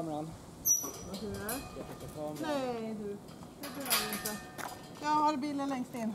kameran. Vad tror du? Nej du, det behöver du inte. Jag har bilen längst in.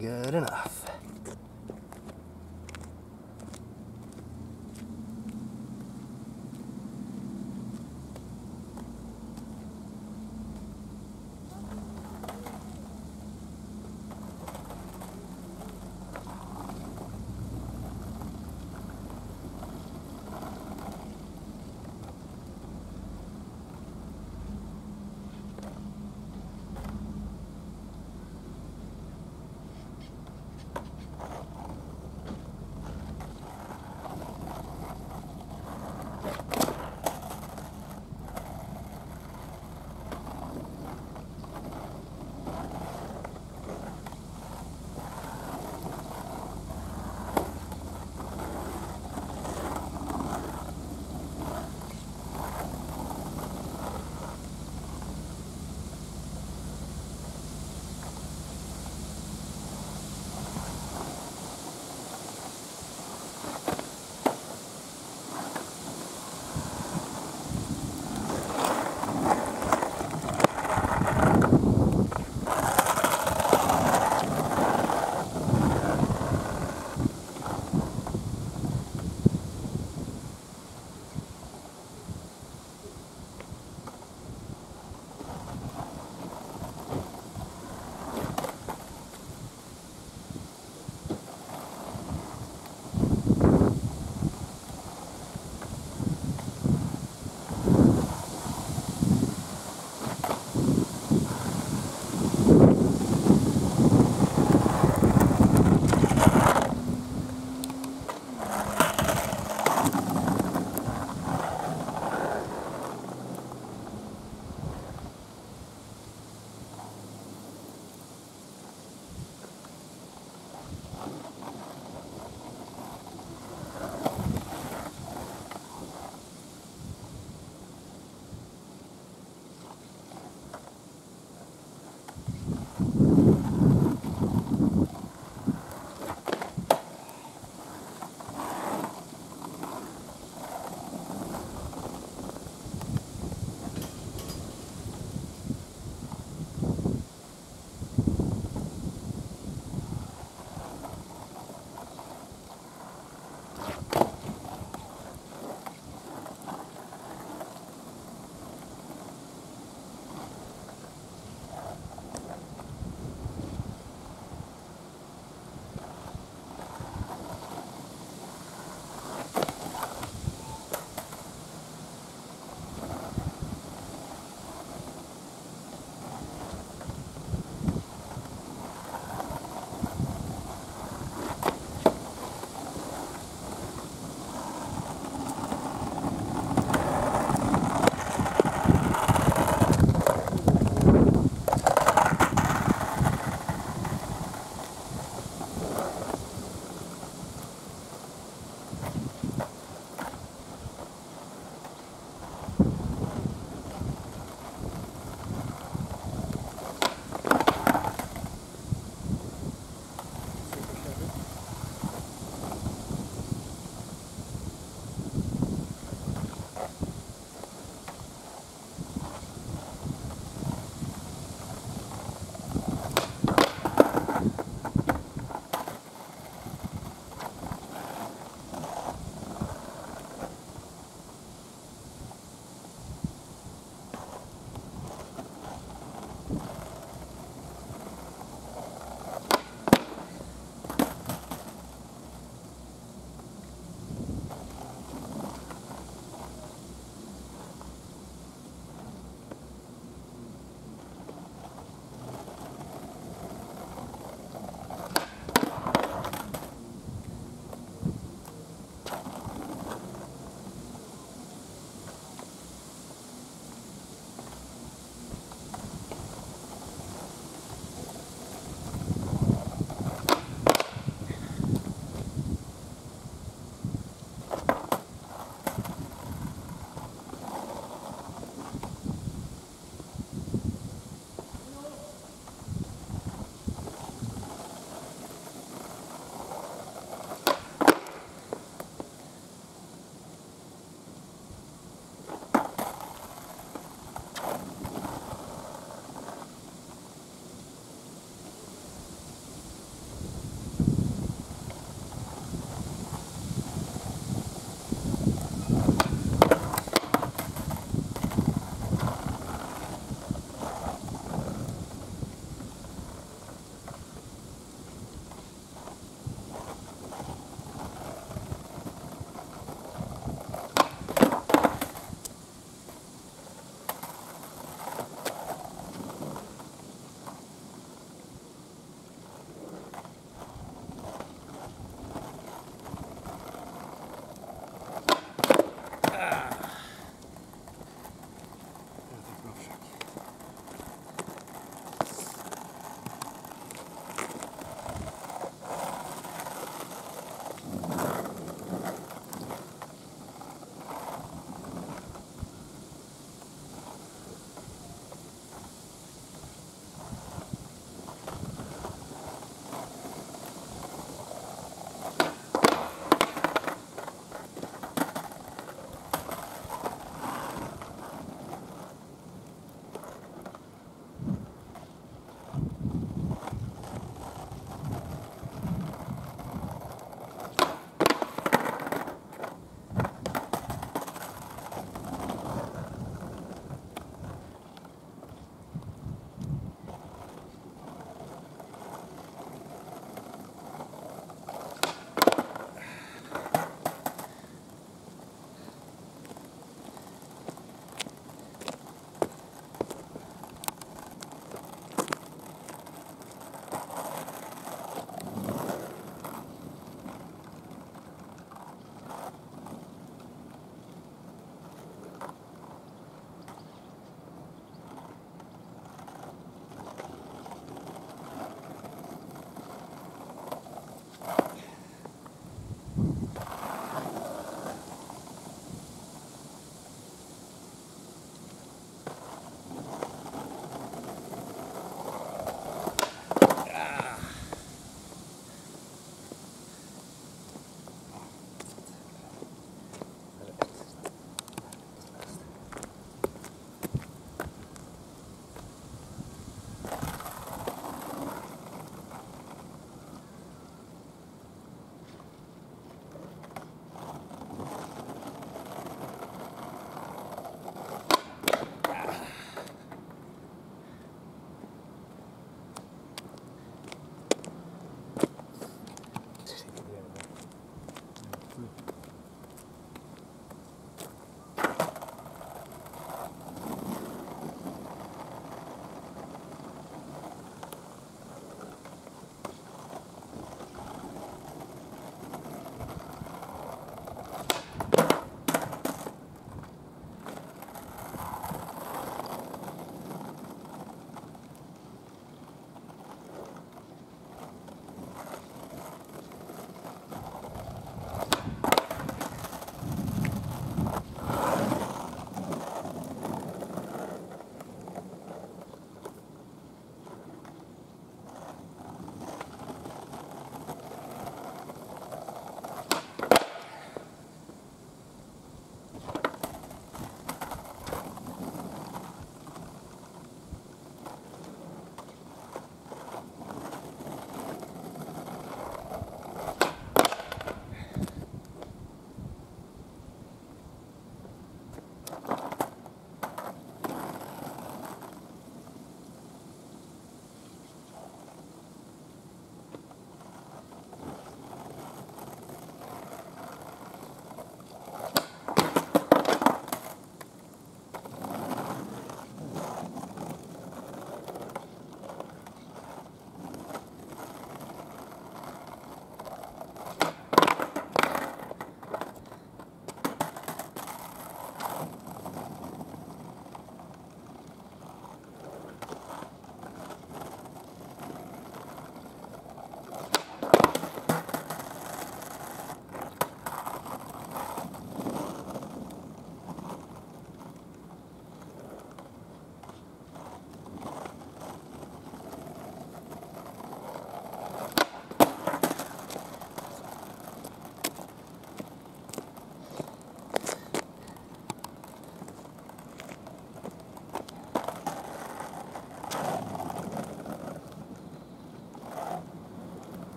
Good enough.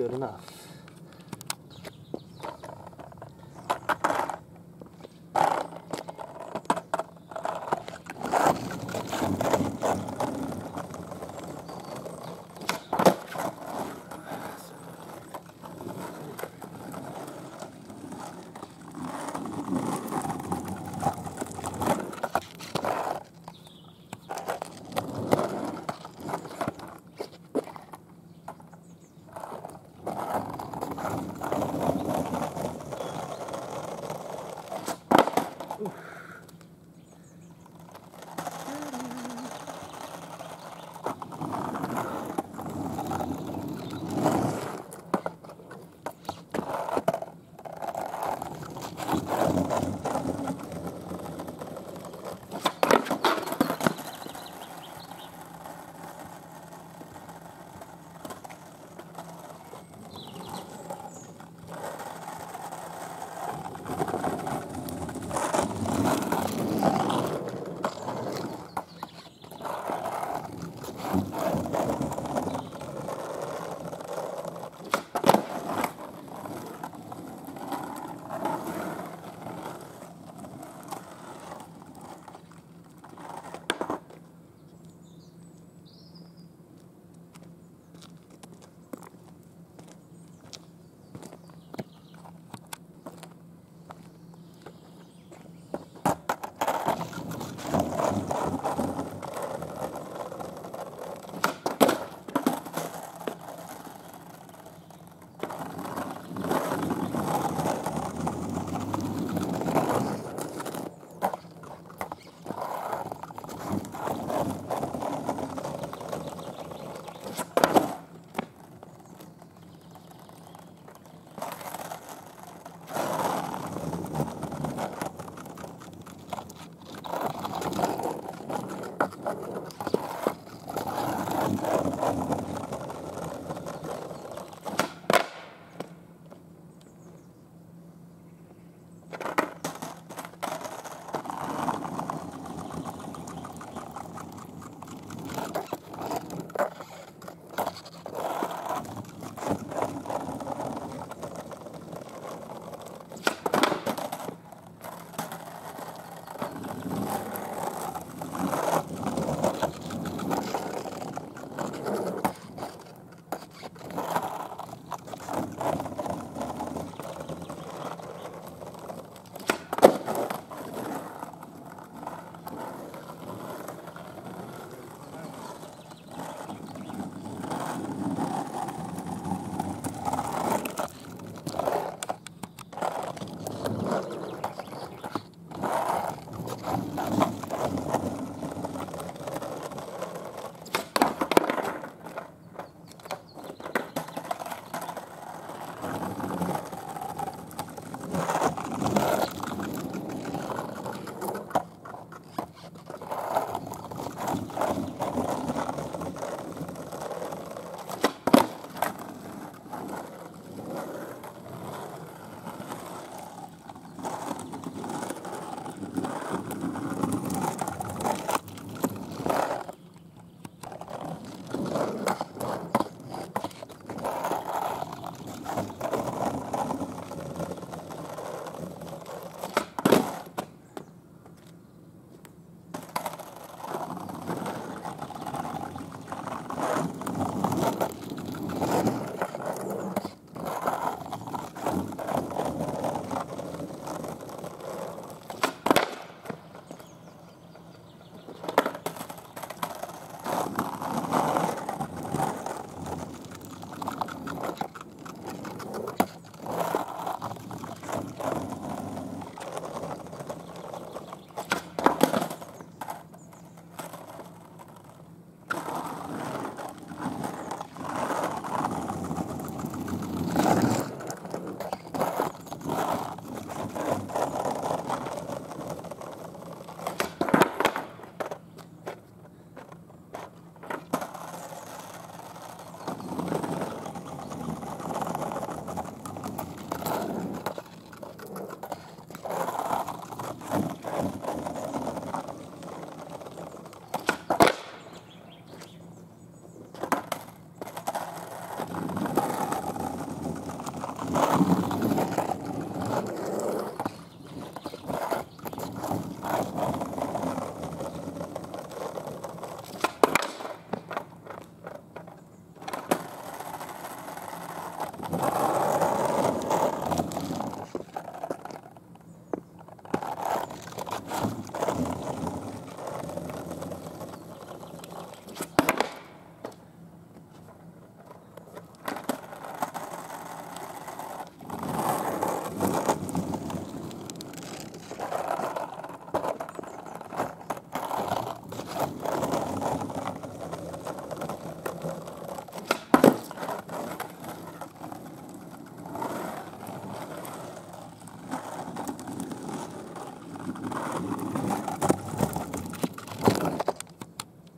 Good enough.